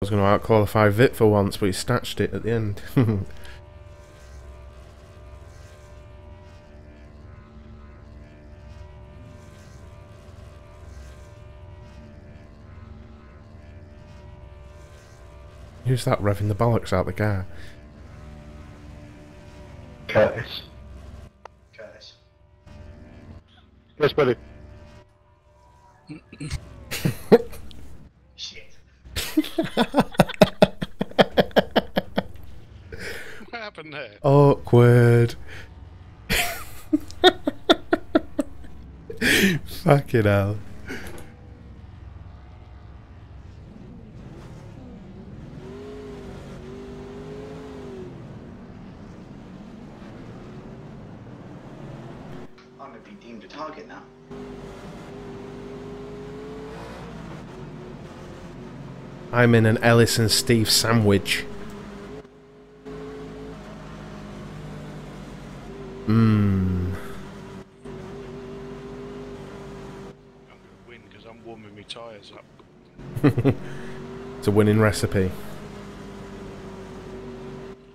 was going to out-qualify Vit for once, but he snatched it at the end. Who's that revving the bollocks out the car? Curtis. Curtis. Yes, buddy. What happened there? Awkward. Fucking hell. I'm gonna be deemed a target now. I'm in an Ellis and Steve sandwich. Mmm. I'm going to win because I'm warming my tyres up. It's a winning recipe.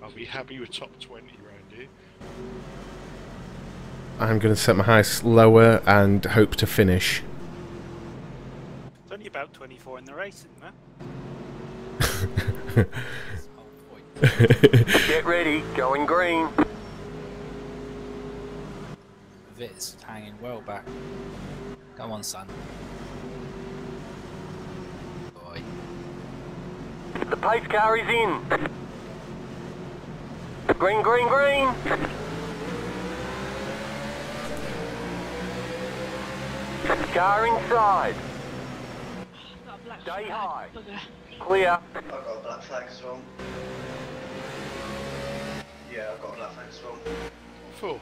I'll be happy with top 20 round here. I'm going to set my heights lower and hope to finish. It's only about 24 in the race, isn't there? Get ready, going green. Vit's hanging well back. Come on, son. Boy. The pace car is in. Green, green, green. Car inside. Stay high. Bugger. Clear. I've got a black flag as well. Yeah, I've got a black flag as well. Four.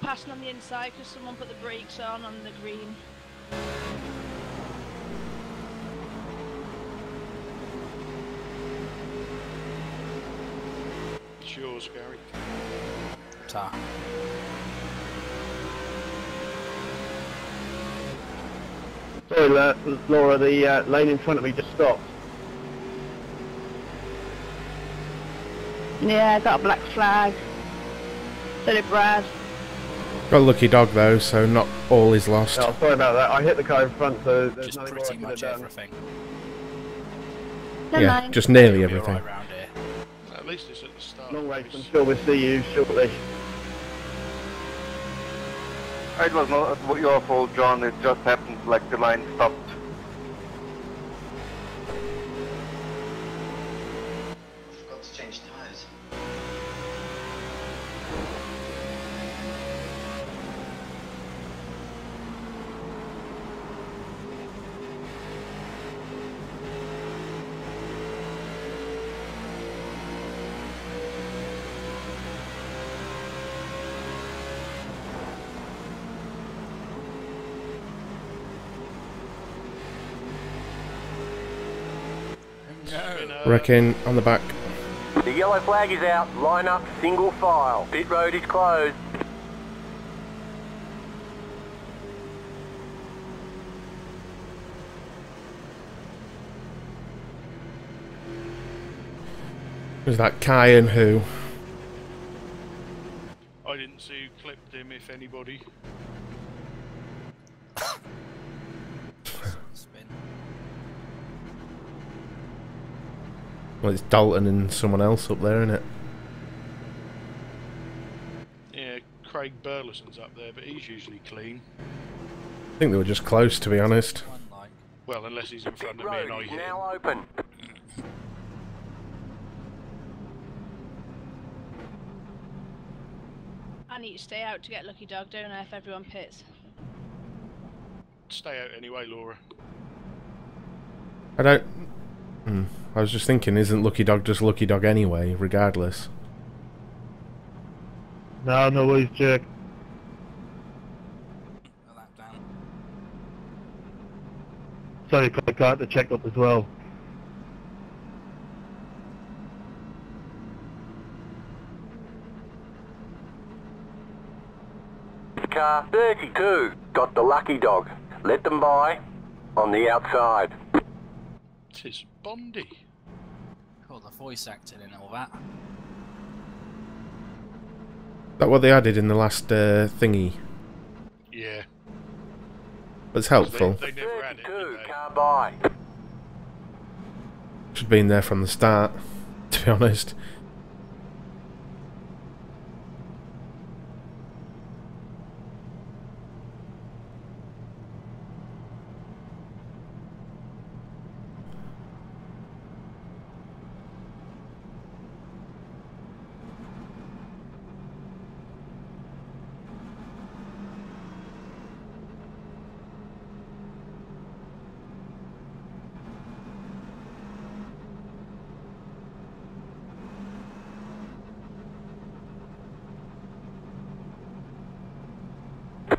Passing on the inside because someone put the brakes on on the green. It's yours, Gary. Ta. Sorry, La- Laura, the uh, lane in front of me just stopped. Yeah, got a black flag. So did Brad. Got a lucky dog though, so not all is lost. Oh, sorry about that. I hit the car in front, so there's Just nothing more I pretty have much done. everything. Never yeah, mind. just nearly everything. alright round here. At least it's at the start. Long of the race, I'm sure we'll see you shortly. It was not your fault, John. It just happened like the line stopped. Spinner. Wrecking on the back. The yellow flag is out. Line up, single file. Pit road is closed. Was that Kai and who? I didn't see who clipped him, if anybody. Well, it's Dalton and someone else up there, isn't it? Yeah, Craig Burleson's up there, but he's usually clean. I think they were just close, to be honest. Well, unless he's in Pit front of me and I road is hit him. now open. I need to stay out to get Lucky Dog, don't I, if everyone pits? Stay out anyway, Laura. I don't. Hmm. I was just thinking, isn't Lucky Dog just Lucky Dog anyway, regardless? No, no worries, jerk. A lap down. Sorry, Craig, I had to check up as well. Car 32 got the lucky dog. Let them by on the outside. Tis Bondy. Got the voice acting and all that. That what they added in the last uh, thingy. Yeah. It's 'Cause helpful. They, they never had it, 32, did they? Should have been there from the start, to be honest.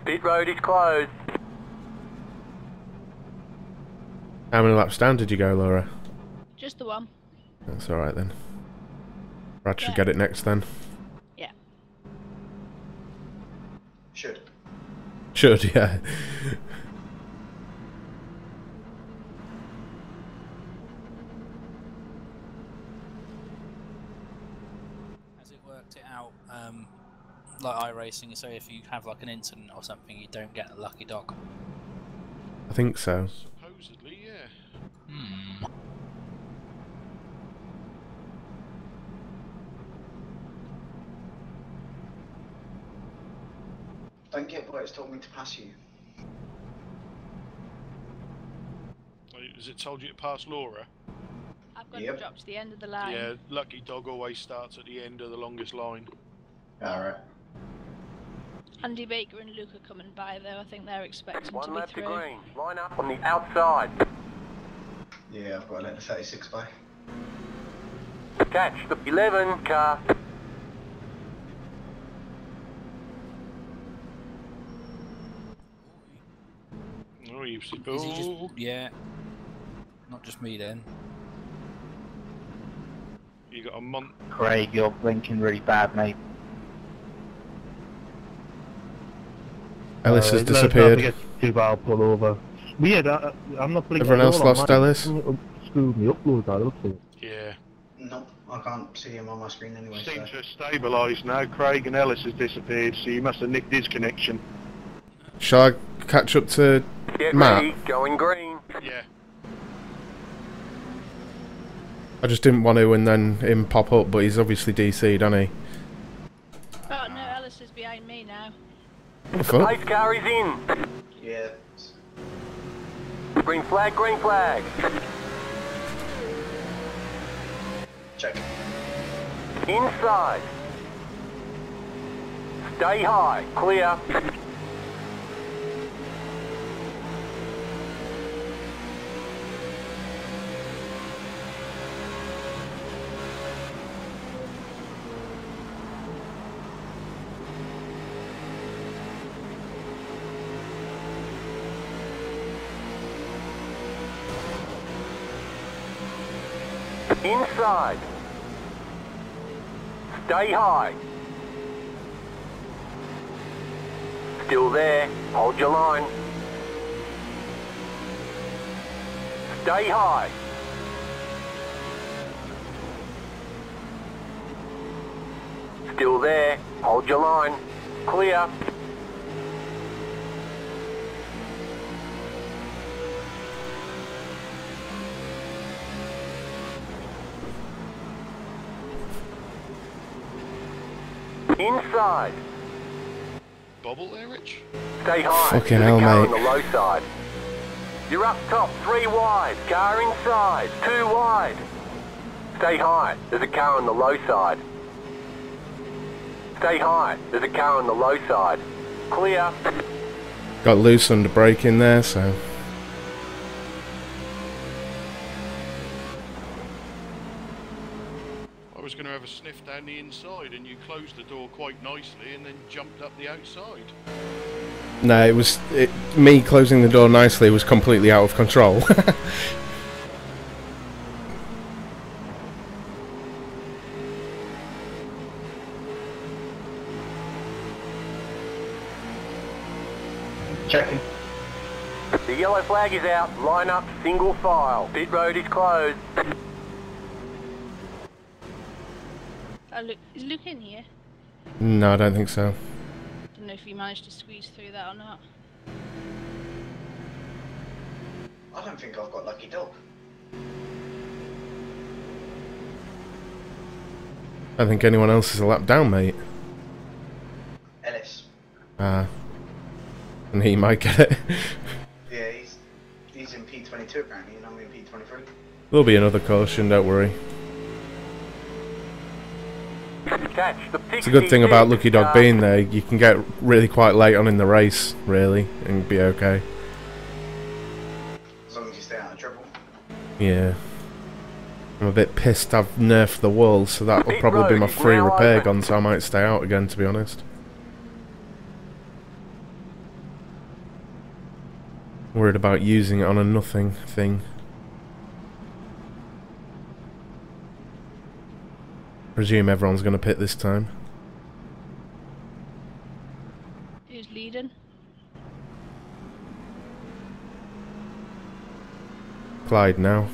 Pit road is closed. How many laps down did you go, Laura? Just the one. That's alright then. Brad should Yeah. get it next then. Yeah. Should. Should, yeah. Has it worked it out? Um, like iRacing, so if you have like an incident or something, you don't get a lucky dog. I think so. Supposedly, yeah. Hmm. Don't get why it's told me to pass you. Has it told you to pass Laura? I've got Yep. to drop to the end of the line. Yeah, Lucky Dog always starts at the end of the longest line. Alright. Andy Baker and Luca coming by though. I think they're expecting One to be lap to through. green. Line up on the outside. Yeah, I've got to let the 36 by. Catch the 11 car. Oh, you see. Is he just Oh, yeah? Not just me then. you got a month. Craig, you're blinking really bad, mate. Ellis Uh, has disappeared. forget to Two I'll pull over. Weird, I, I'm not blinking. Everyone else lost. Ellis? Screwed me up loads, I look at. Yeah. Nope, I can't see him on my screen anyway. So. Seems to have stabilised now. Craig and Ellis has disappeared, so you must have nicked his connection. Shall I catch up to Get Matt? ready. Going green. Yeah. I just didn't want to and then him pop up, but he's obviously DC'd, hasn't he? Oh no, Ellis is behind me now. What the fuck? Pace car is in. Yeah. Green flag, green flag. Check. Inside. Stay high. Clear. Inside. Stay high. Still there. Hold your line. Stay high. Still there. Hold your line. Clear. Inside. Bobble there, Rich? Stay high. Fucking There's a hell, car mate. on the low side. You're up top, three wide. Car inside, two wide. Stay high. There's a car on the low side. Stay high. There's a car on the low side. Clear. Got loose under brake in there, so. A sniff down the inside, and you closed the door quite nicely, and then jumped up the outside. No, it was. It, me closing the door nicely was completely out of control. Checking. The yellow flag is out. Line up, single file. Pit road is closed. Uh, Luke, is Luke in here? No, I don't think so. Don't know if he managed to squeeze through that or not. I don't think I've got lucky dog. I don't think anyone else is a lap down, mate. Ellis. Ah. and he might get it. Yeah, he's he's in P22 apparently, and I'm in P23. There'll be another caution, don't worry. Catch the It's a good thing about Lucky Dog car. being there. You can get really quite late on in the race, really, and be okay. As long as you stay out of trouble. Yeah. I'm a bit pissed I've nerfed the wall, so that'll probably be my free repair gun, so I might stay out again, to be honest. Worried about using it on a nothing thing. Presume everyone's going to pit this time. Who's leading? Clyde now.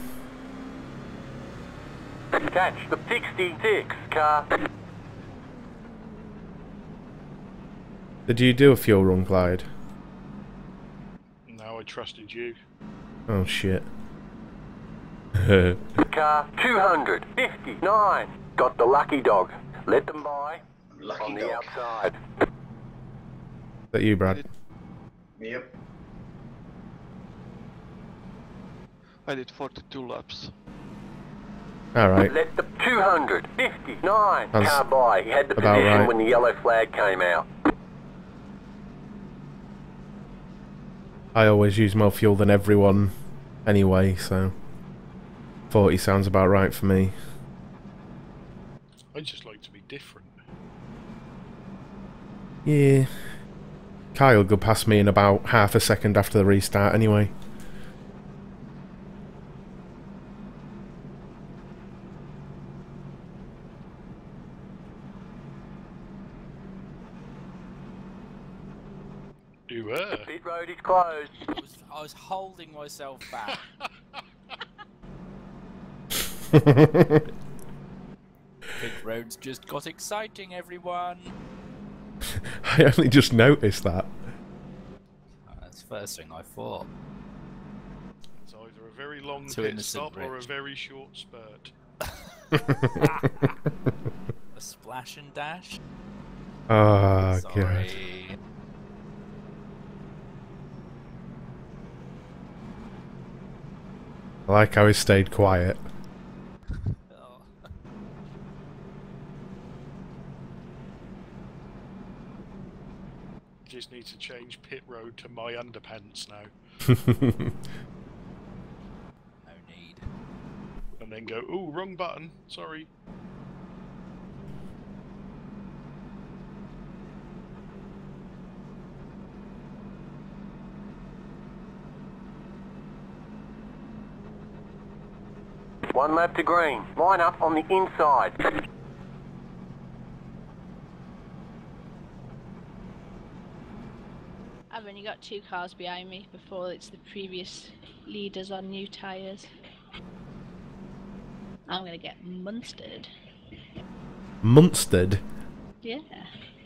Catch the 66 car. Did you do a fuel run, Clyde? No, I trusted you. Oh shit. Car 259. Got the lucky dog. Let them by Lucky on the dog. outside. Is that you, Brad? Yep. I did 42 laps. Alright. Let the 259 That's car by. He had the about position right. when the yellow flag came out. I always use more fuel than everyone anyway, so 40 sounds about right for me. I just like to be different. Yeah. Kyle will go past me in about half a second after the restart anyway. You were. Pit road is closed. I was, I was holding myself back. Pit roads just got exciting, everyone. I only just noticed that. Uh, That's the first thing I thought. It's either a very long Too pit innocent, stop or a very short spurt. A splash and dash. Oh, God. Sorry. I like how he stayed quiet. Oh. Just need to change pit road to my underpants now. No need. And then go, ooh, wrong button. Sorry. One lap to green. Line up on the inside. I've only got two cars behind me before it's the previous leaders on new tyres. I'm gonna get monstered. Munstered? Yeah.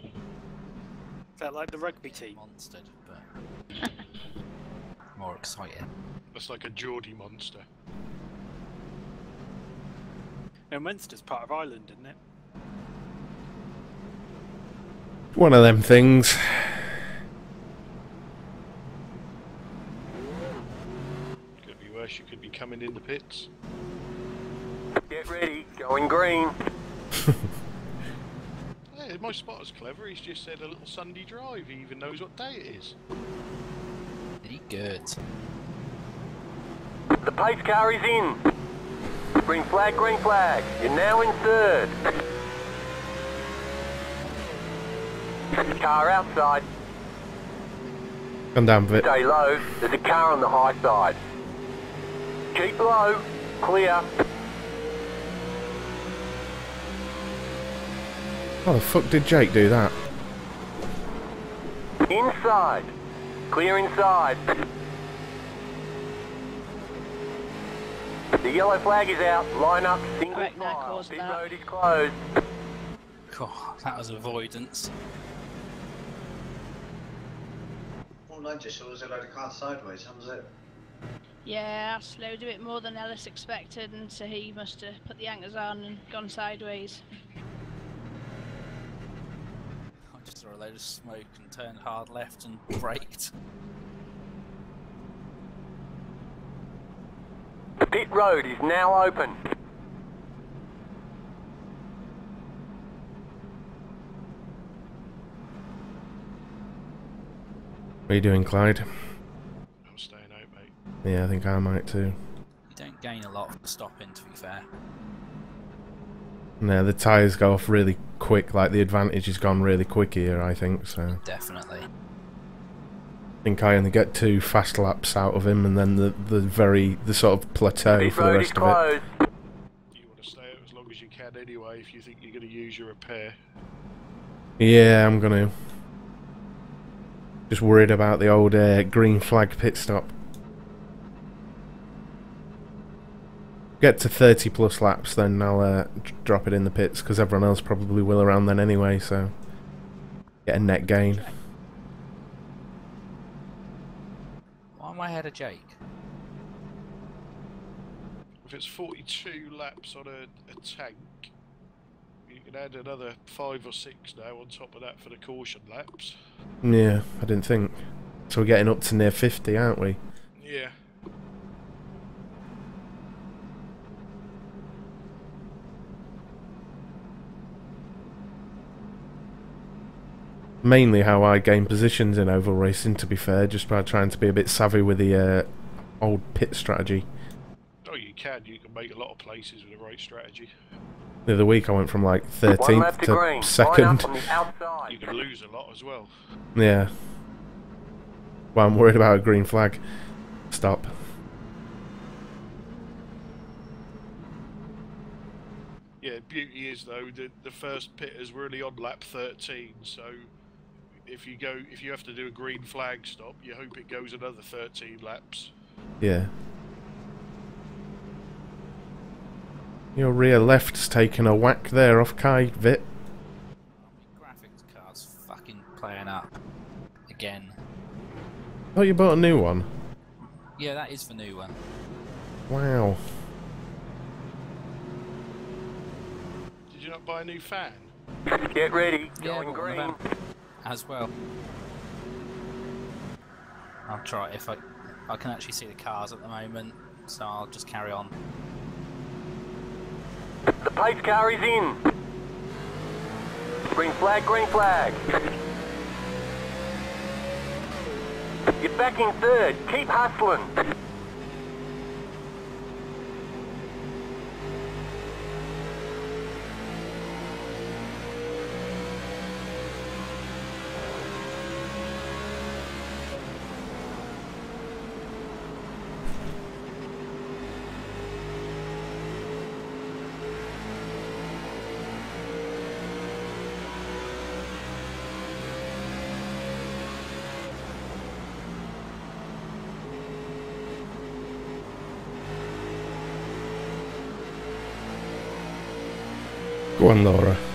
Is that like the rugby team? Monstered, but more exciting. That's like a Geordie monster. No, Munster's part of Ireland, isn't it? One of them things. Could be worse. You could be coming in the pits. Get ready. Going green. Hey, my spotter's clever. He's just said a little Sunday drive. He even knows what day it is. Pretty good. The pace car is in. Green flag, green flag. You're now in third. Car outside. Come down a bit. Stay low. There's a car on the high side. Keep low. Clear. How the fuck did Jake do that? Inside. Clear inside. The yellow flag is out. Line up. Single Correct, file. caused that. road is closed. God, that was avoidance. All I just saw was a load of cars sideways. That was it. Yeah, I slowed a bit more than Ellis expected, and so he must have put the anchors on and gone sideways. I just saw a load of smoke and turned hard left and braked. The pit road is now open. What are you doing, Clyde? I'm staying out, mate. Yeah, I think I might too. You don't gain a lot for stopping, to be fair. No, the tyres go off really quick. Like the advantage has gone really quick here. I think so. Definitely. I think I only get two fast laps out of him, and then the the very the sort of plateau Pit for the road is rest of it. closed. You want to stay out as long as you can anyway if you think you're going to use your repair. Yeah, I'm gonna. Just worried about the old uh, green flag pit stop. Get to 30 plus laps, then I'll uh, d- drop it in the pits because everyone else probably will around then anyway. So get a net gain. Why am I ahead of Jake? If it's 42 laps on a, a tank, you can add another five or six now on top of that for the caution laps. Yeah, I didn't think. So we're getting up to near 50, aren't we? Yeah. Mainly how I gain positions in oval racing, to be fair, just by trying to be a bit savvy with the uh, old pit strategy. Oh, you can. You can make a lot of places with the right strategy. The other week I went from like 13th to to green. Second. on the outside. You can lose a lot as well. Yeah. Well, I'm worried about a green flag. Stop. Yeah, beauty is though the the first pit is really on lap 13, so if you go if you have to do a green flag stop, you hope it goes another 13 laps. Yeah. Your rear left's taken a whack there off Kai Vit. Graphics card's fucking playing up. Again. Oh, you bought a new one? Yeah, that is the new one. Wow. Did you not buy a new fan? Get ready. Yeah, Going got green. As well. I'll try if I I can actually see the cars at the moment, so I'll just carry on. The pace car is in. Green flag, green flag. You're back in third. Keep hustling. Go on,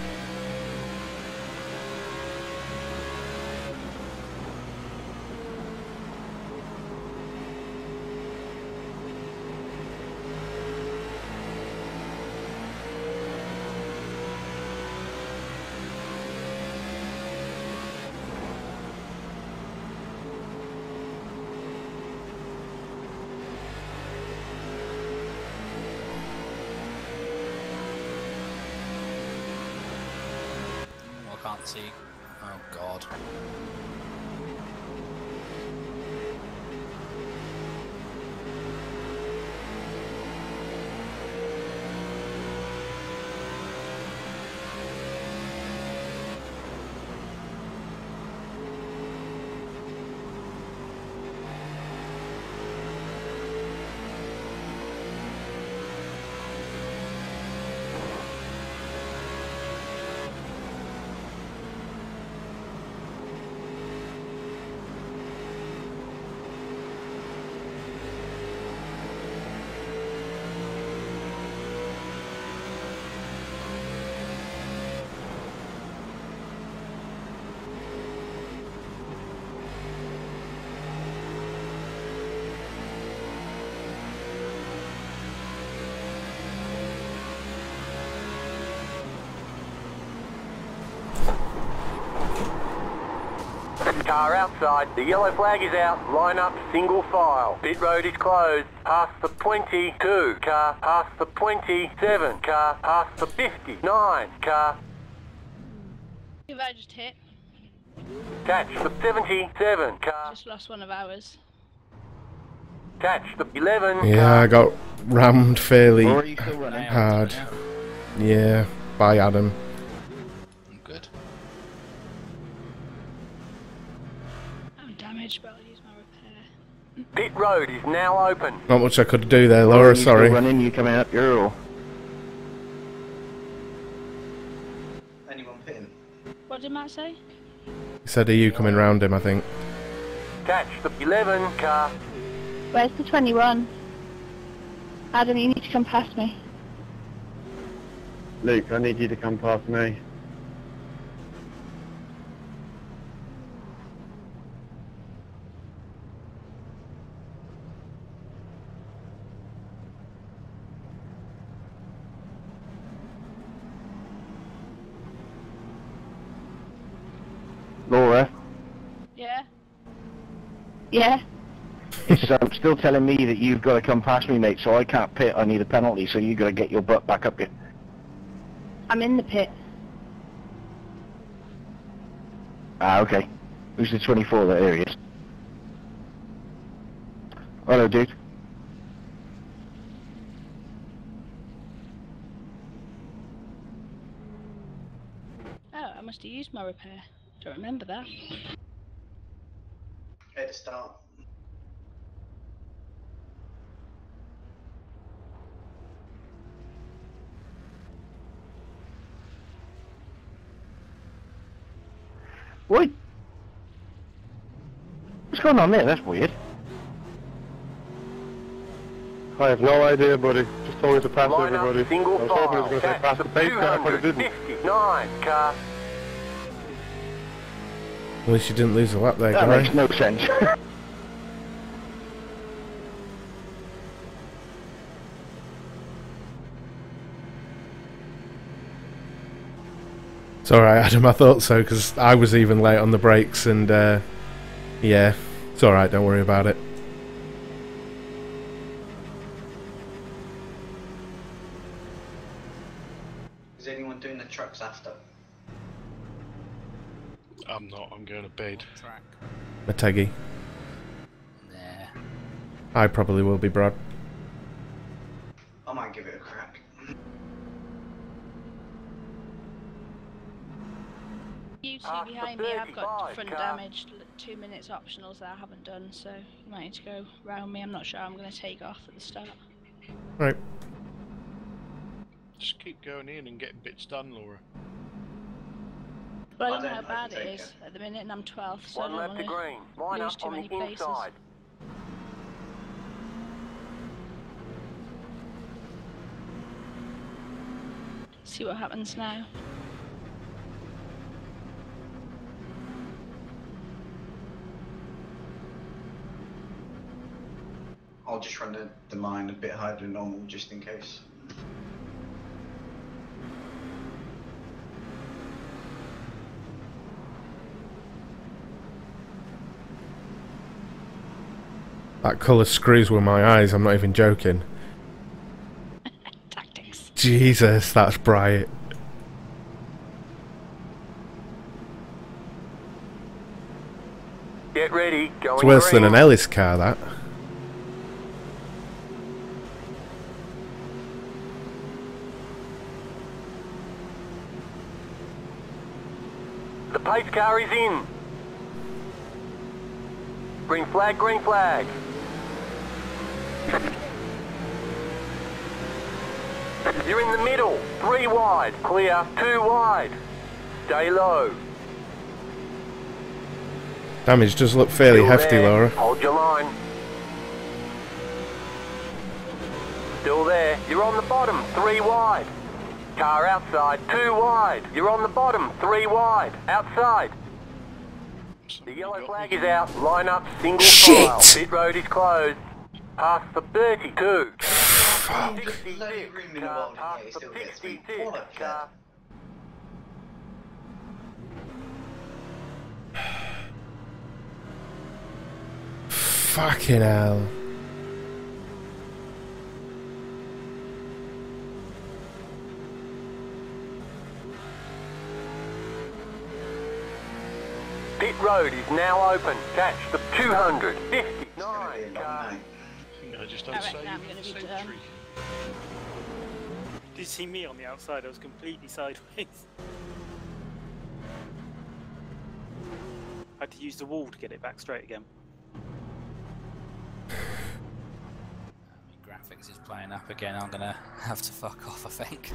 Car outside. The yellow flag is out. Line up single file. Pit road is closed. Past the 22. Car past the 27. Car past the 59. Car Who have I just hit? catch the 77. Car Just lost one of ours. catch the 11. Yeah, I got rammed fairly Or are you still running? hard. Yeah, by Adam. I'm good. I'm damaged, but I'll use my repair. Pit road is now open. Not much I could do there, Or are Laura. you Sorry. Still running? You coming up here or? Anyone pitting? What did Matt say? He said, "Are you coming round him?" I think. Catch the 11. Car Where's the 21? Adam, you need to come past me. Luke, I need you to come past me. Laura, Yeah? Yeah? it's um, still telling me that you've got to come past me, mate, so I can't pit. I need a penalty, so you've got to get your butt back up here. I'm in the pit. Ah, okay. Who's the 24 there? There he is. Hello, dude. Oh, I must have used my repair. Don't remember that. Head start. What? What's going on there? That's weird. I have no idea, buddy. Just told me to pass line up everybody. single I was hoping it was going to say pass the the base car, but it didn't. 259. Car At least you didn't lose a lap there, That guy. makes no sense. It's alright, Adam. I thought so because I was even late on the brakes, and uh, yeah, it's alright. Don't worry about it. Is anyone doing the trucks after? I'm not. I'm going to bed. Track. Motegi. Nah. I probably will be, Brad. I might give it a crack. You two Past the behind me, I've got 35 front car. Uh, damage, two minutes optionals that I haven't done, so you might need to go round me. I'm not sure I'm going to take off at the start. Right. Just keep going in and getting bits done, Laura. But I I don't know how don't bad it at the minute, and I'm 12th, so One I lap don't to want green. Line lose up too on many the places. inside. see what happens now. I'll just run the, the line a bit higher than normal just in case. That colour screws with my eyes. I'm not even joking. Tactics. Jesus, that's bright. Get ready. Going It's worse than an Ellis car. That. The pace car is in. Green flag, green flag. You're in the middle. Three wide. Clear. Two wide. Stay low. Damage does look fairly Still hefty, there. Laura. Hold your line. Still there. You're on the bottom. Three wide. Car outside. Two wide. You're on the bottom. Three wide. Outside. The yellow flag is out. Line up. Single Shit! file. Pit road is closed. Past the 32. Fuck. Bloody 66. ring in the Car world, yeah, past the still 66. What a Car. cat. Uh, Fucking hell. Pit road is now open. Catch the 259 It's gonna be a car. Just I don't say I'm gonna be century. Did you see me on the outside? I was completely sideways. I had to use the wall to get it back straight again. Graphics is playing up again. I'm gonna have to fuck off. I think.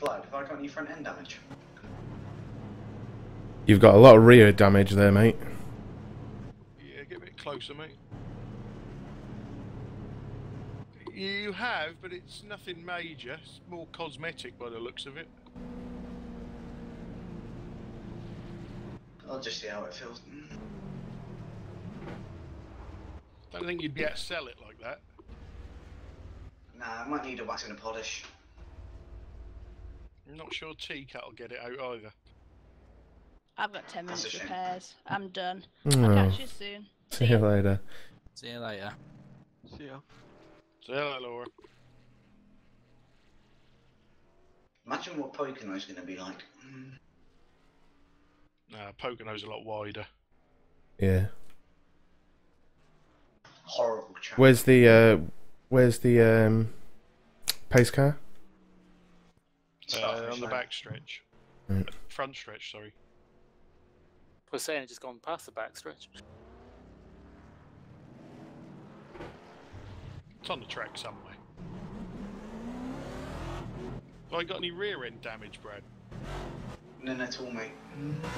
Vlad, have I got any front end damage? You've got a lot of rear damage there, mate. Yeah, get a bit closer, mate. You have, but it's nothing major. It's more cosmetic by the looks of it. I'll just see how it feels. Don't think you'd be able to sell it like that. Nah, I might need a wax and a polish. I'm not sure T-Cut will get it out either. I've got 10 minutes shame. repairs. I'm done. Oh. I'll catch you soon. See you later. See you later. See ya. See hello, Laura. Imagine what Pocono's gonna be like. Nah, Pocono's a lot wider. Yeah. Horrible track. Where's the uh where's the um pace car? Uh, on the back stretch. Right. Front stretch, sorry. I was saying, it's just gone past the backstretch. It's on the track somewhere. Have I got any rear end damage, Brad? None at all, mate.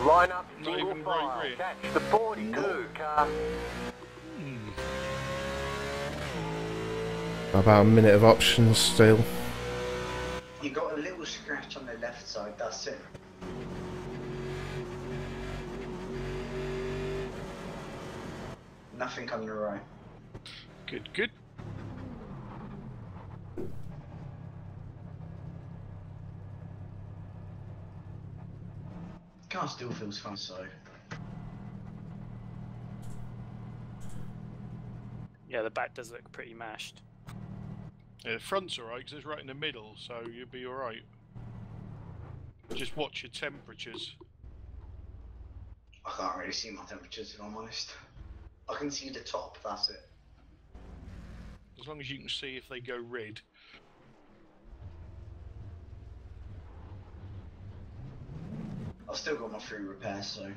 Line up Not single even right rear. Catch the 42 car. Hmm. About a minute of options still. You got a little scratch on the left side, that's it. Nothing on the right. Good, good. Car still feels fun, so. Yeah, the back does look pretty mashed. Yeah, the front's alright because it's right in the middle, so you'll be alright. Just watch your temperatures. I can't really see my temperatures if I'm honest. I can see the top, that's it. As long as you can see if they go red. I've still got my free repair, so.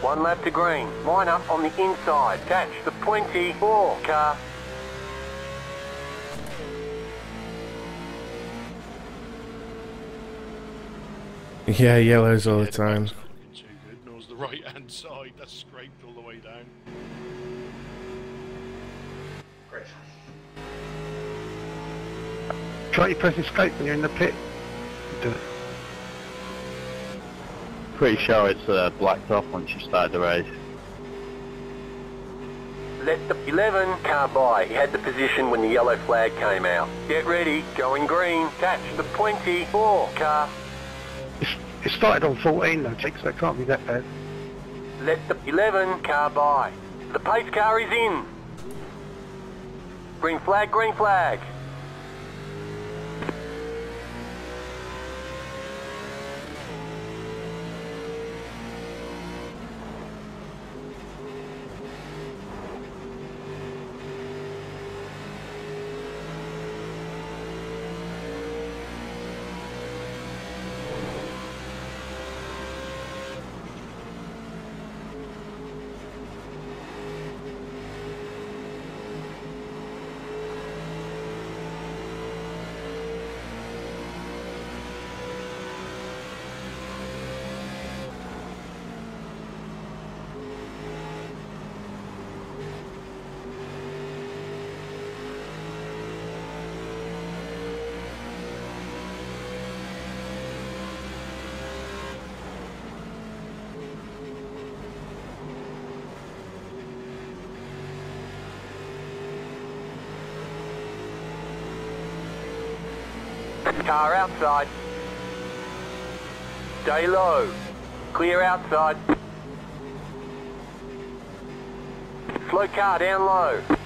One lap to green. Line up on the inside. Catch the 24 car. Yeah, yellows all the Yeah, time. back's not looking too good, nor's the right hand side. That's scraped all the way down. Great fun. Try to press escape when you're in the pit. Do it. Pretty sure it's uh, blacked off once you start the race. Let the 11 car by. He had the position when the yellow flag came out. Get ready. Going green. Catch the 24 car. It's, it started on 14 though, Jake, so it can't be that bad. Let the 11 car by. The pace car is in. Green flag, green flag. Car outside. Stay low. Clear outside. Slow car down low.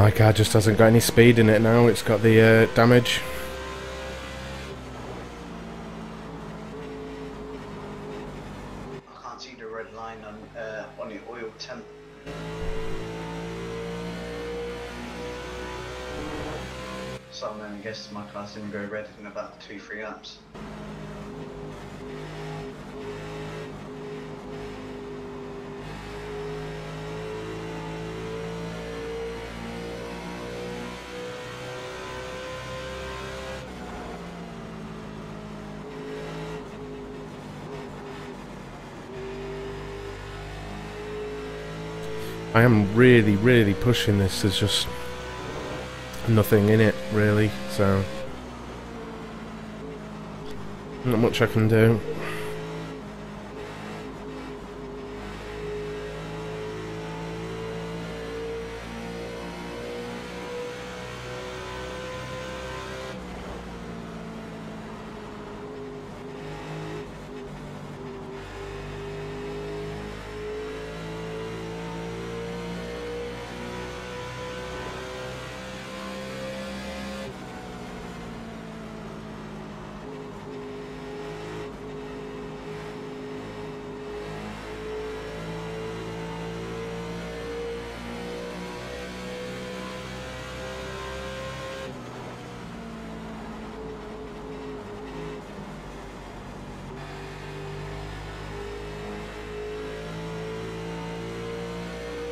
My car just hasn't got any speed in it now, it's got the uh, damage. I am really, really pushing this. There's just nothing in it, really, so... Not much I can do.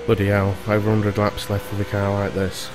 Bloody hell, over 100 laps left with a car like this.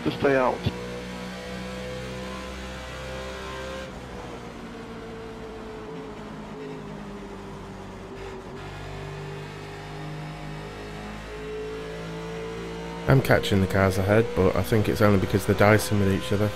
Try to stay out. I'm catching the cars ahead, but I think it's only because they're dicing with each other.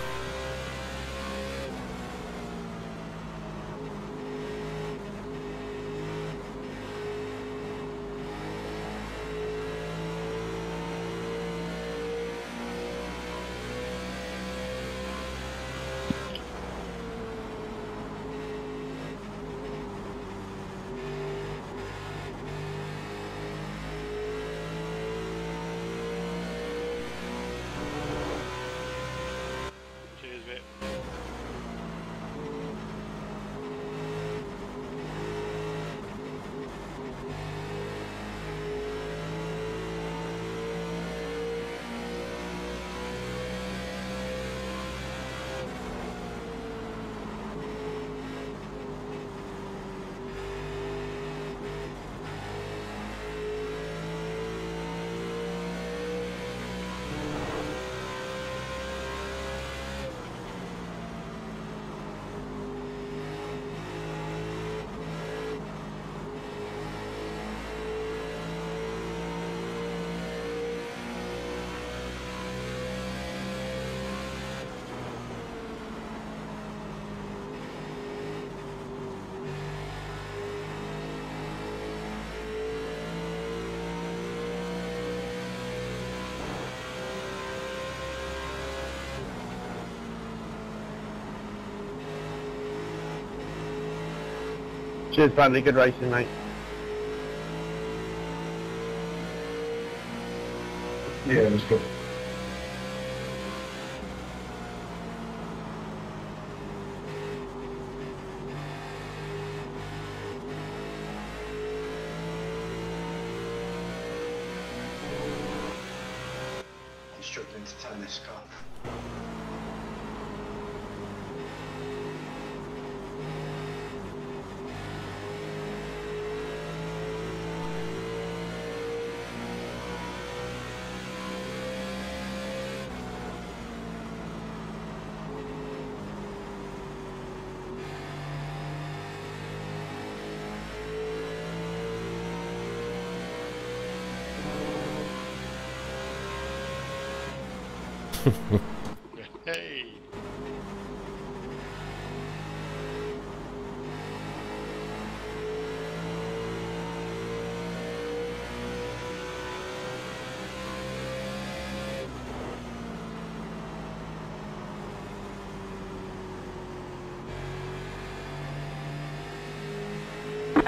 Cheers, Bradley. Good racing, mate. Yeah, it was good.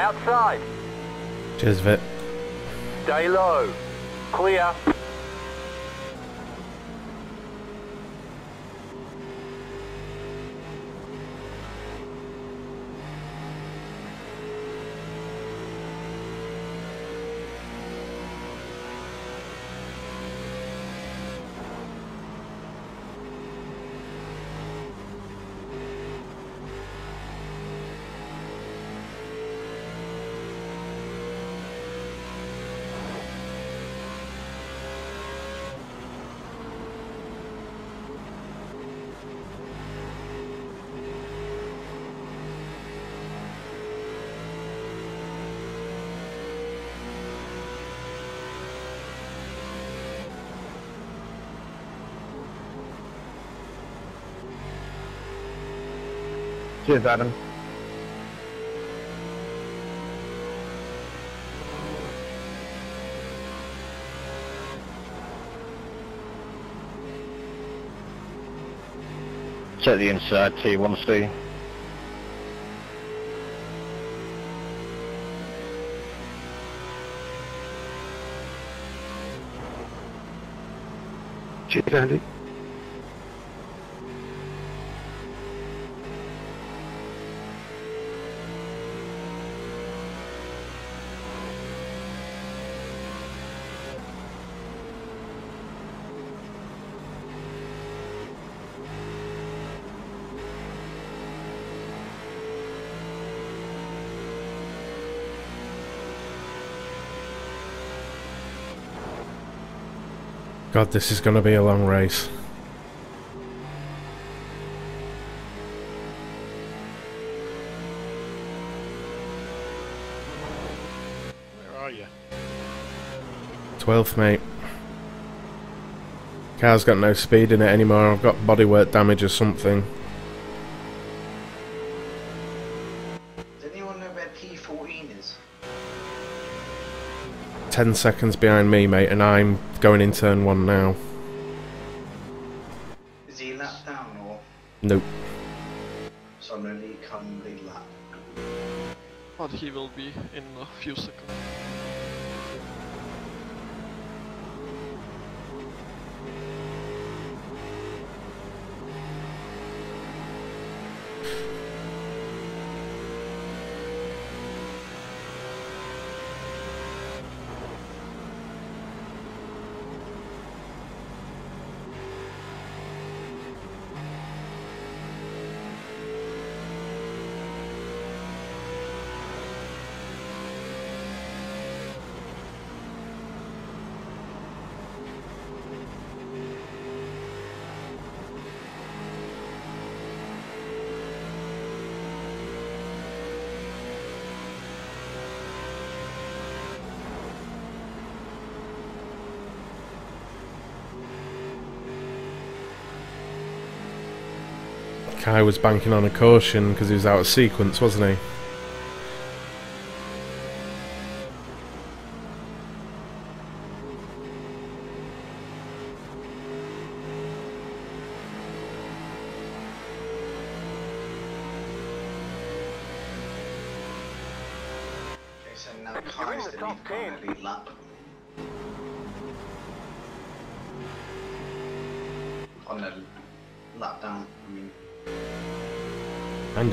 Outside. Cheers, Vit. Stay low. Clear. Cheers, Adam. Set the inside T1C. Cheers, Andy. God, this is going to be a long race. Where are you? 12th, mate. Car's got no speed in it anymore. I've got bodywork damage or something. 10 seconds behind me, mate, and I'm going in turn one now. Is he lap down or Nope. so I'm gonna lead come lead lap? But he will be in a few seconds. Kai was banking on a caution because he was out of sequence, wasn't he?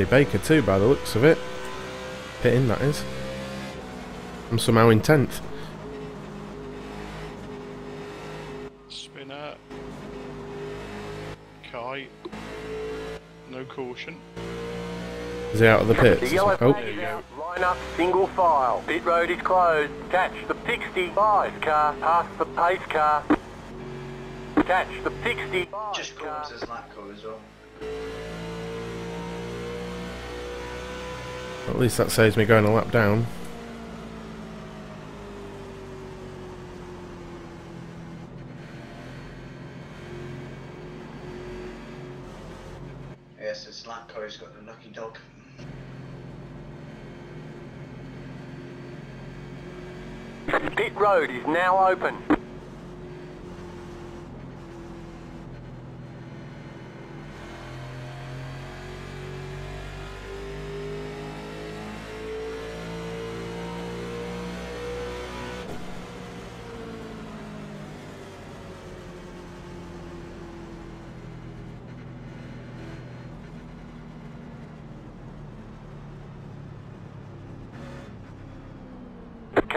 Baker too by the looks of it. Pitting that is. I'm somehow in 10th. Spinner. Kai. No caution. Is he out of the pit? Oh. Line up single file. Pit road is closed. Catch the 65 car past the pace car. Catch the 65 Just go up to his lap car as well. At least that saves me going a lap down. Yes, it's lap car has got the lucky dog. Pit Road is now open.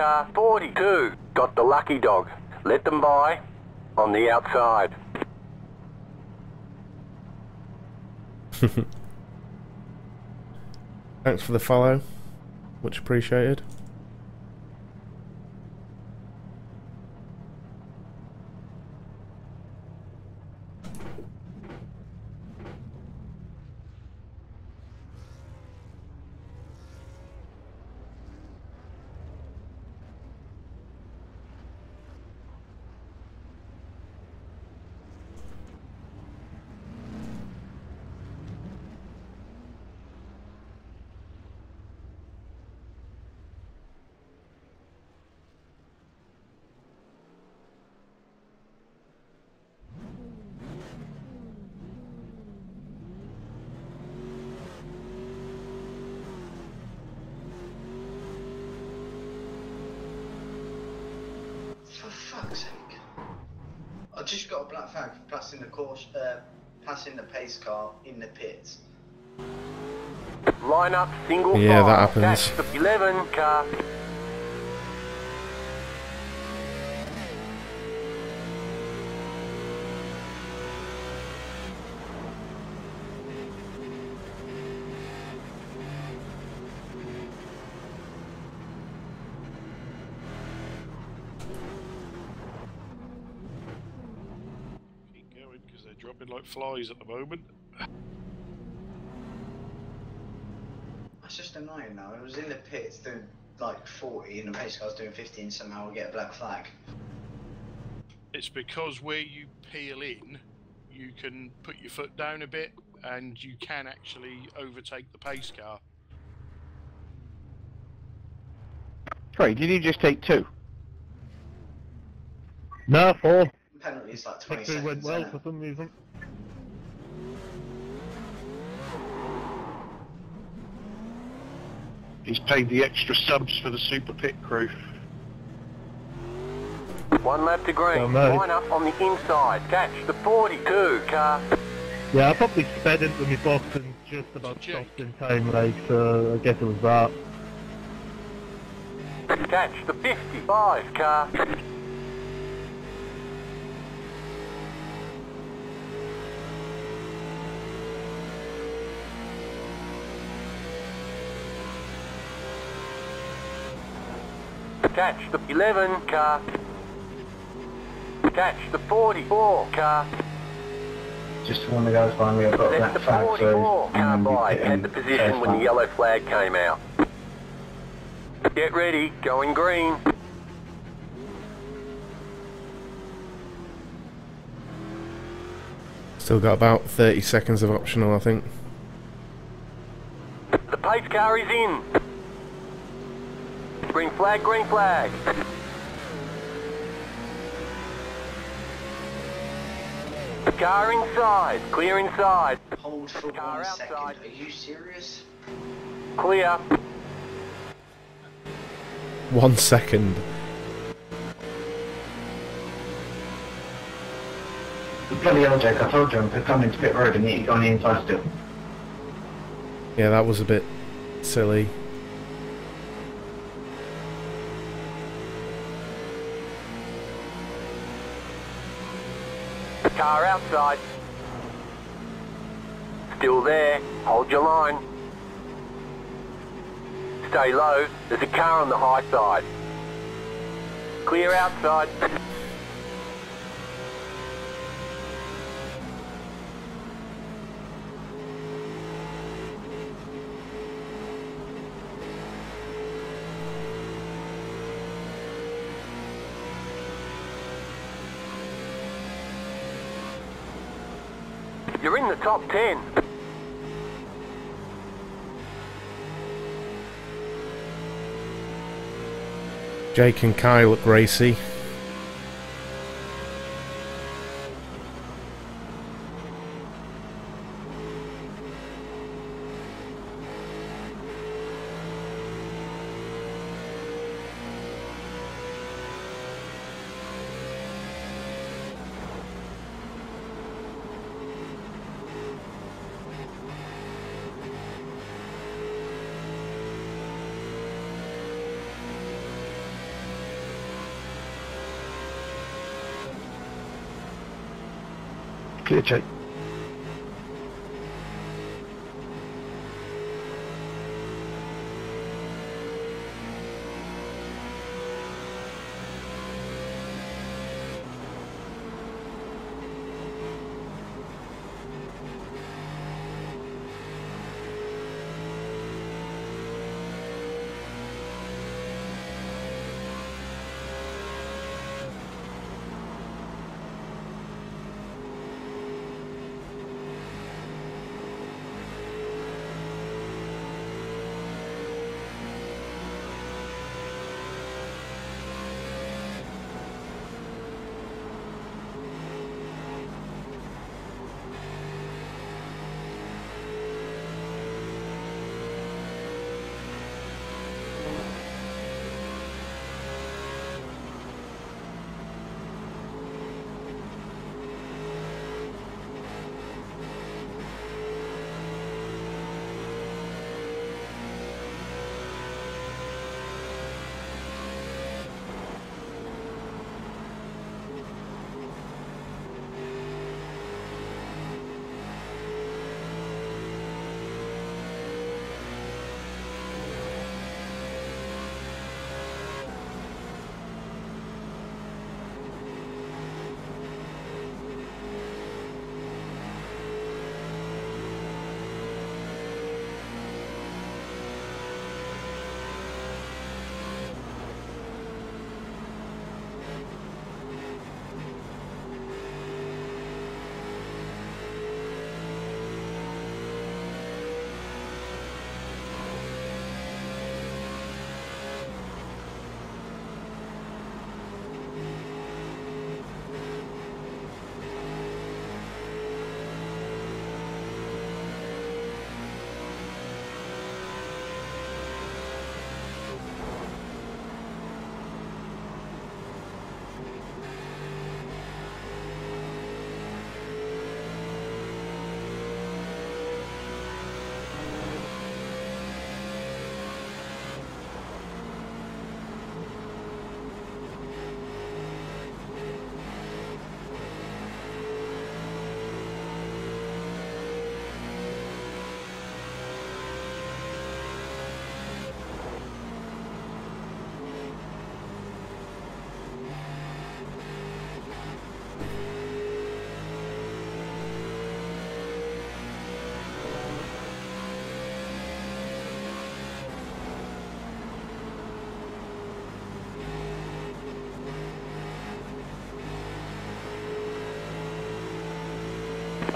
car 42 got the lucky dog. Let them by on the outside. Thanks for the follow. Much appreciated. race car in the pits. Line up single Yeah, that happens. 11 car. flies at moment. That's just annoying now. I was in the pits doing like 40 and the pace car was doing 15, somehow I get a black flag. It's because where you peel in, you can put your foot down a bit and you can actually overtake the pace car. Sorry, did you just take two? No, four. Penalties like 20 seconds. went well for some reason. He's paid the extra subs for the super pit crew. One lap to green. Line up on the inside. Catch the 42 car. Yeah, I probably sped into my box and just about stopped in time, like, so I guess it was that. Catch the 55 car. Catch the 11 car. Catch the 44 car. Just when the guys behind me I've got that the 44 car by had the position when the yellow flag came out. Get ready, going green. Still got about 30 seconds of optional, I think. The pace car is in. Green flag, green flag. Car inside, clear inside. Hold for Car one outside. second. are you serious? Clear. One second. Bloody hell, Jake, I told you I'm coming to pit road and you on the inside still. Yeah, that was a bit silly. Car outside. Still there. Hold your line. Stay low. There's a car on the high side. Clear outside. You're in the top 10. Jake and Kai look racy. Clear,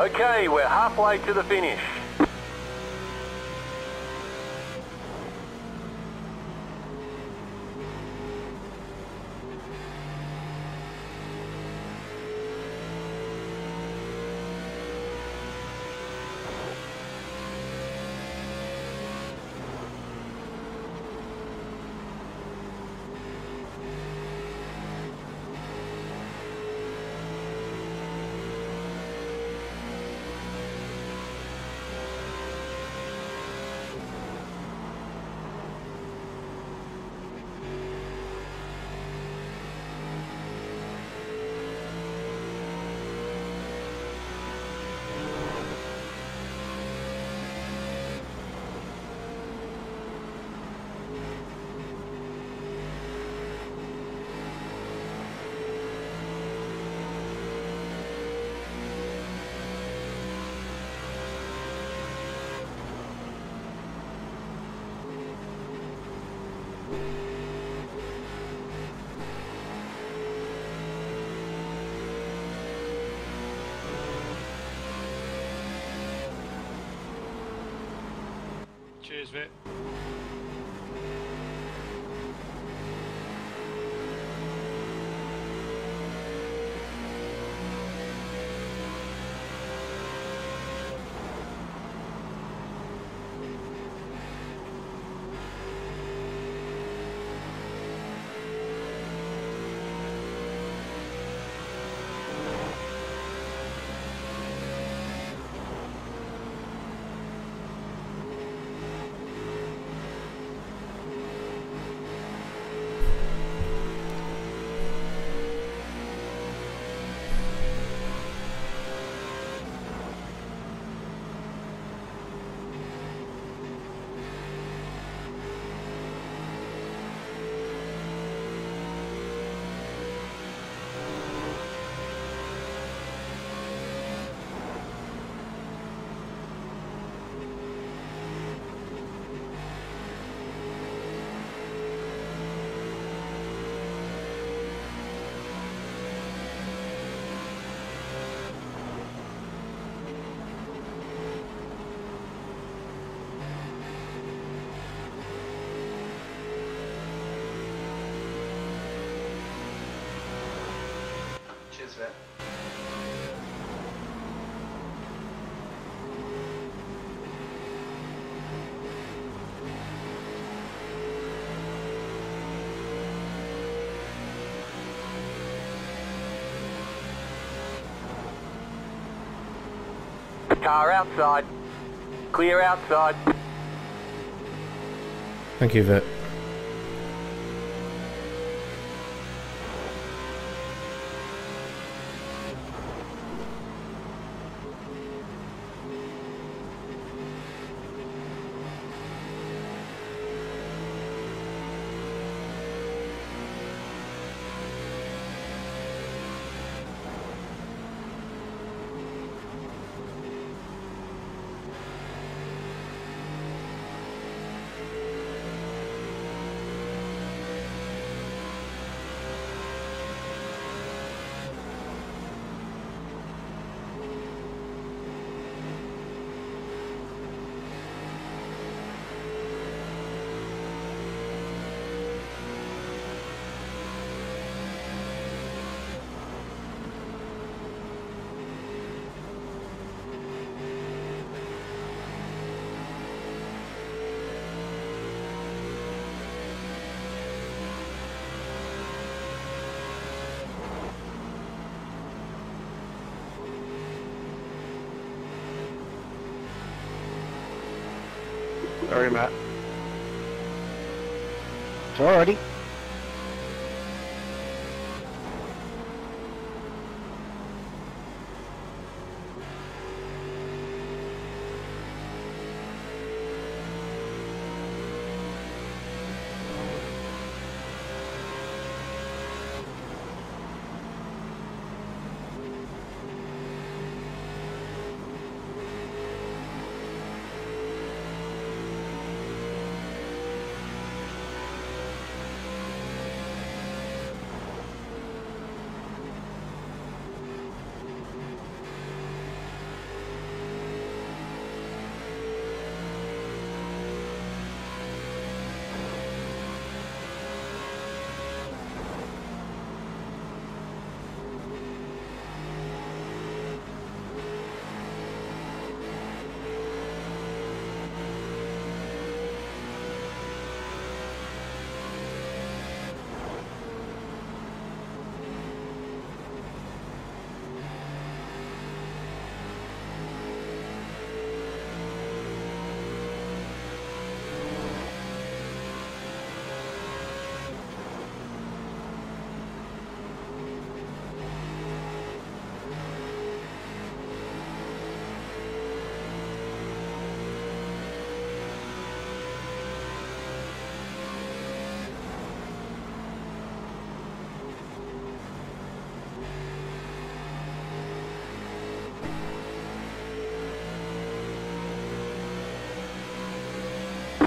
Okay, we're halfway to the finish. Cheers, Vit. Car outside. Clear outside. Thank you, Vit. Alrighty.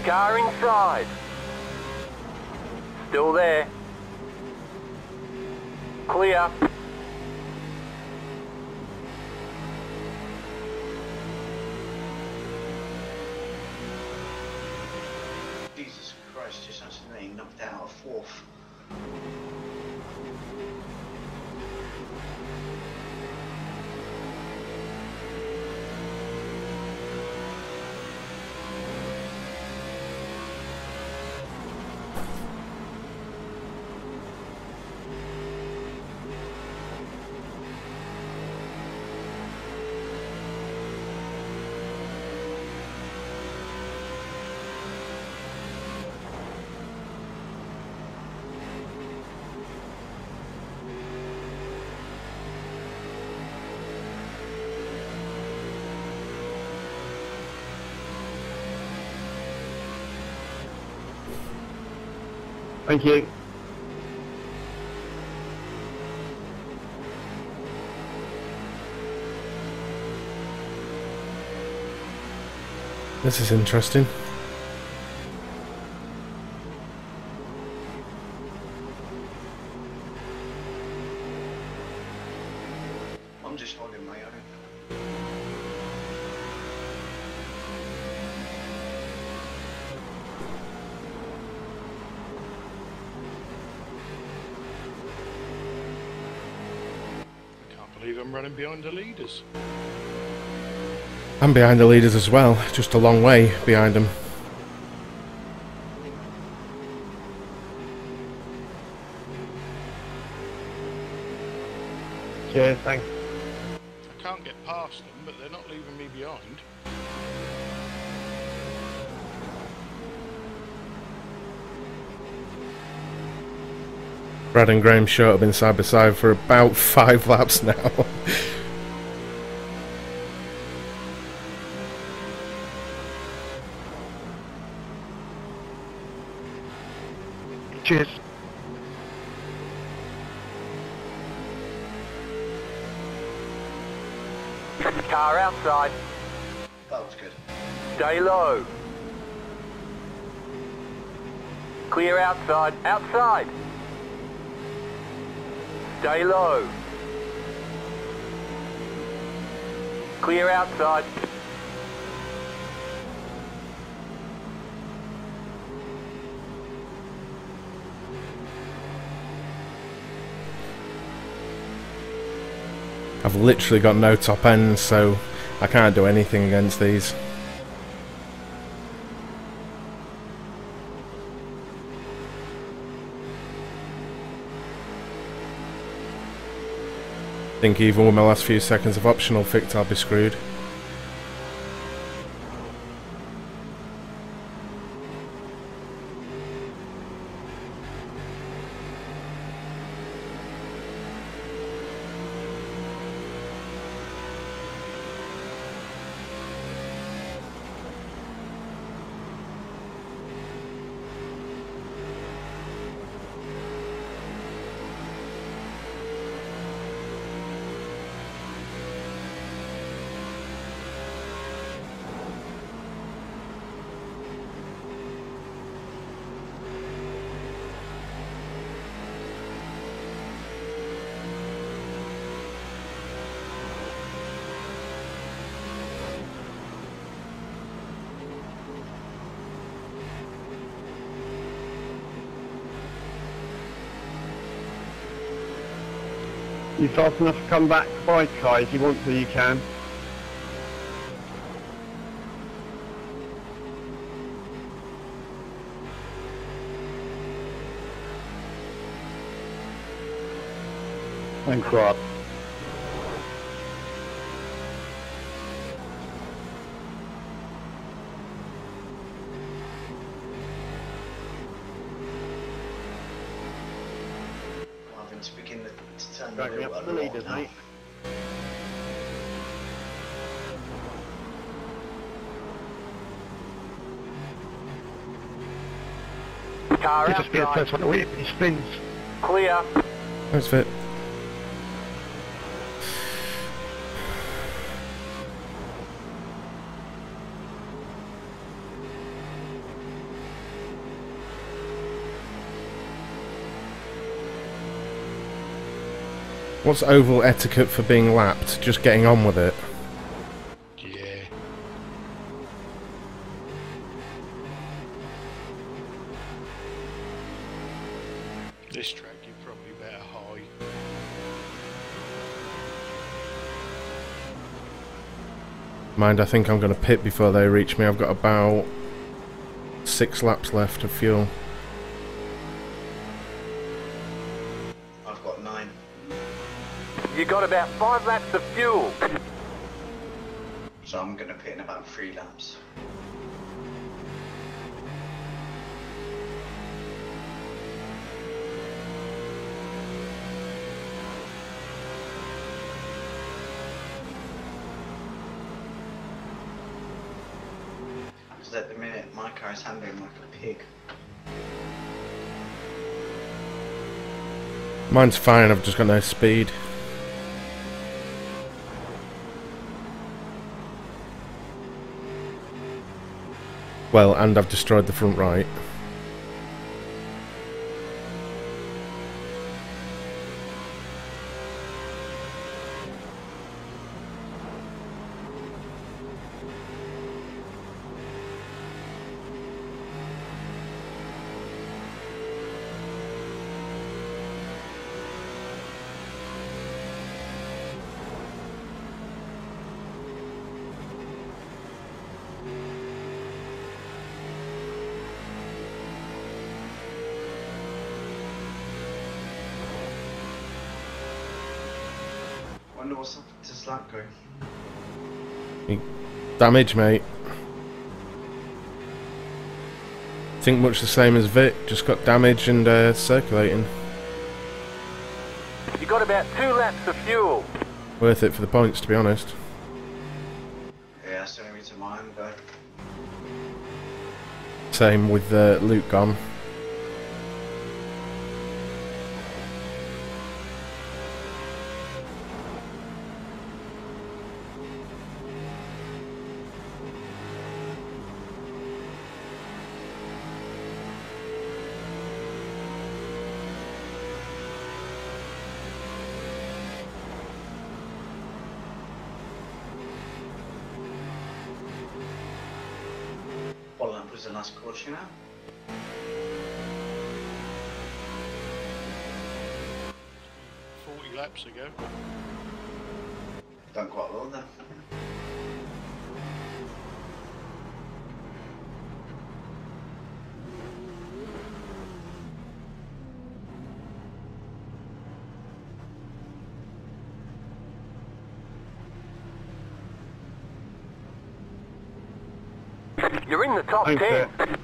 Car inside. Still there. Clear. Thank you. This is interesting. I'm just holding my own. I can't believe I'm running behind the leaders. I'm behind the leaders as well, just a long way behind them. Brad and Graham showed have been side by side for about five laps now. Cheers. Car outside. That was good. Stay low. Clear outside. Outside. Stay low. Clear outside. I've literally got no top ends, so I can't do anything against these. Think even with my last few seconds of optional fix I'll be screwed. You're enough to come back by Kai if you want to, you can. And Rob. I'm having to begin the, to turn the Drag me wheel up a the lot leaders, now. mate. Car just be the outside. first one to hit. He spins. Clear. Thanks, Fit. What's oval etiquette for being lapped? Just getting on with it. Mind, I think I'm going to pit before they reach me. I've got about six laps left of fuel. I've got nine. You got about five laps of fuel. So I'm going to pit in about three laps. At the minute my car is handling like a pig. Mine's fine, I've just got no speed. Well, and I've destroyed the front right. Damage, mate. Think much the same as Vit, just got damage and uh, circulating. You got about two laps of fuel. Worth it for the points, to be honest. Yeah, that's the only reason why I'm going. Same with uh, Luke gone. What lap was the last caution out? Forty laps ago. Done quite well then. You're in the top Thanks, ten.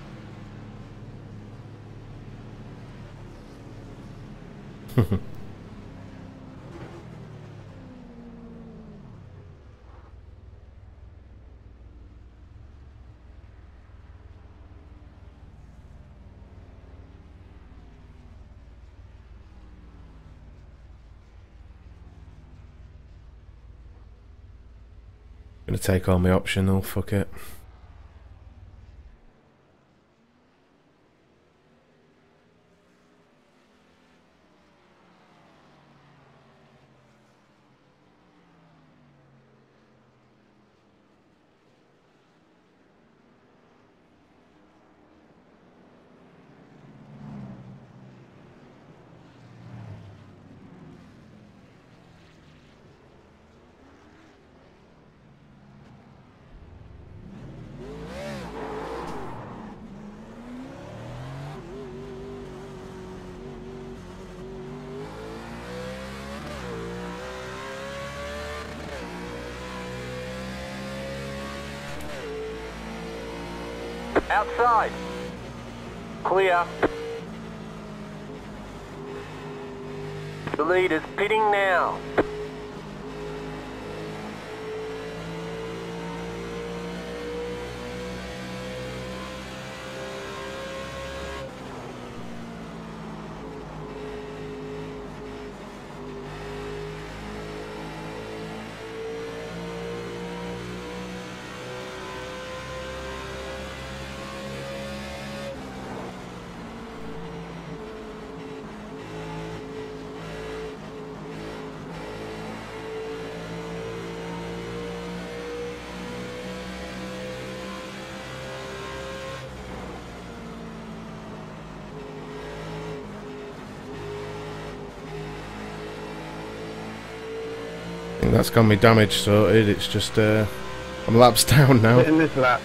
Gonna take all my optional, fuck it. That's got me damage sorted. It's just uh, I'm laps down now. In this lap.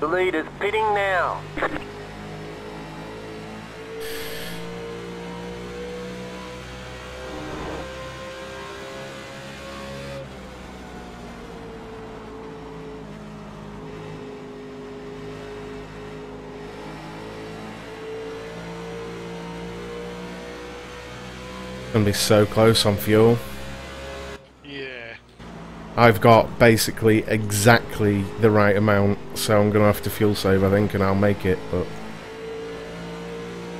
The leader's pitting now. Gonna be so close on fuel. Yeah. I've got basically exactly the right amount, so I'm gonna have to fuel save, I think, and I'll make it. But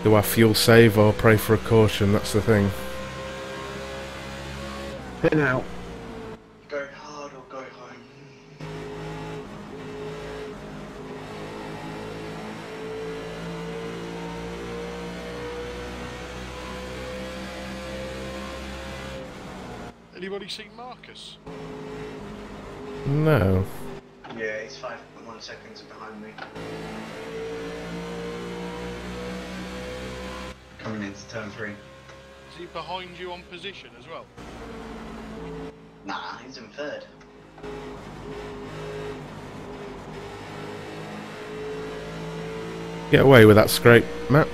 do I fuel save or pray for a caution? That's the thing. Pin out. Anybody seen Marcus? No. Yeah, he's 5.1 seconds behind me. Coming into turn three. Is he behind you on position as well? Nah, he's in third. Get away with that scrape, Matt.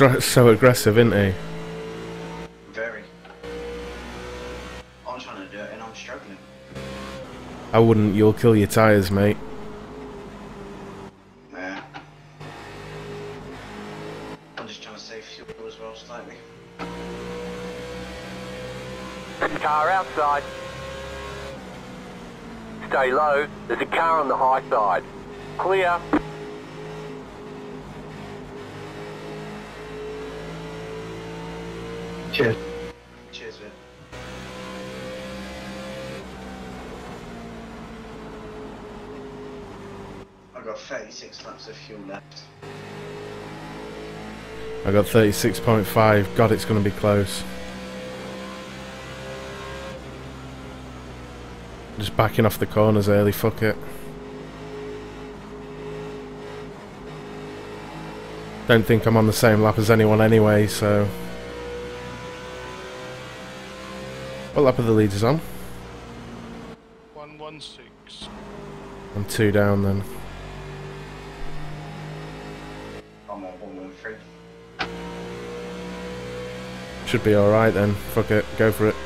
So aggressive, isn't he? Very. I'm trying to do it and I'm struggling. I wouldn't. You'll kill your tyres, mate. Yeah. I'm just trying to save fuel as well slightly. Car outside. Stay low. There's a car on the high side. Clear. Cheers. Cheers, Vin. I've got 36 laps of fuel left. I got 36.5. God, it's going to be close. Just backing off the corners early, fuck it. Don't think I'm on the same lap as anyone anyway, so... What lap are the leaders on? 116. I'm two down then. I'm on 113. Should be alright then. Fuck it, go for it.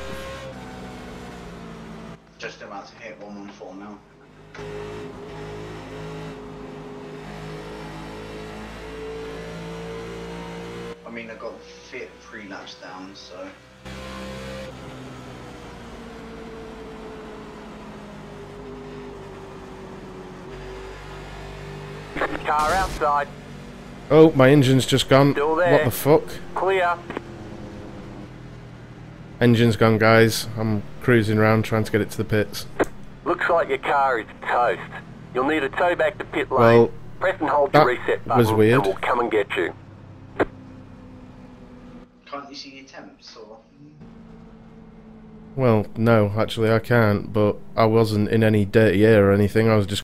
Just about to hit 114 now. I mean, I got fit three laps down, so. Car outside. Oh, my engine's just gone. Still What the fuck? Clear. Engine's gone, guys. I'm cruising around trying to get it to the pits. Looks like your car is toast. You'll need a tow back to pit lane. Well, Press and hold the reset button was weird. and we'll come and get you. Can't you see your temps or? Well, no, actually I can't, but I wasn't in any dirty air or anything. I was just